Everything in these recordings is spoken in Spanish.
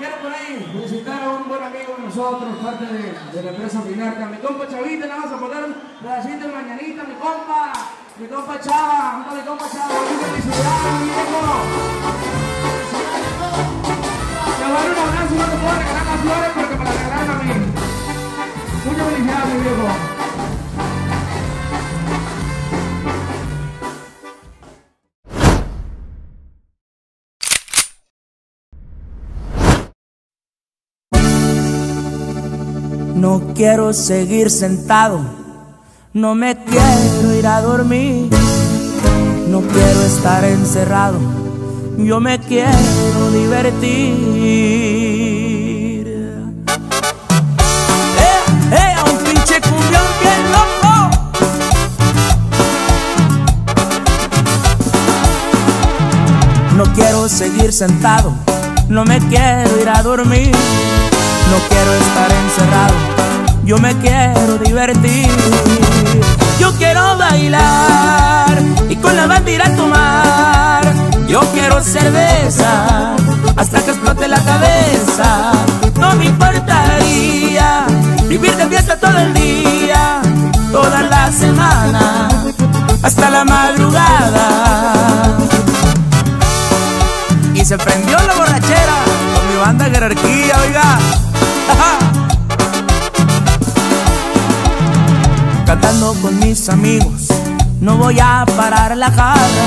quiero por ahí felicitar a un buen amigo de nosotros, parte de, la empresa Finarca. Mi compa Chavita, le vamos a poner un pedacito de mañanita, mi compa. Mi compa Chava, mi compa Chava, muchas felicidades, No quiero seguir sentado, no me quiero ir a dormir, no quiero estar encerrado, yo me quiero divertir. ¡Eh, eh! A un pinche cumbión bien loco. No quiero seguir sentado, no me quiero ir a dormir. No quiero estar encerrado, yo me quiero divertir. Yo quiero bailar y con la banda ir a tomar. Yo quiero cerveza hasta que explote la cabeza. No me importaría vivir de fiesta todo el día, toda la semana, hasta la madrugada. Y se prendió la borrachera con mi banda jerarquía, oiga. Cantando con mis amigos, no voy a parar la jarra.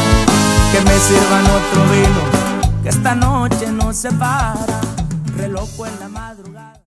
Que me sirvan otro vino, que esta noche no se para. Relojo en la madrugada.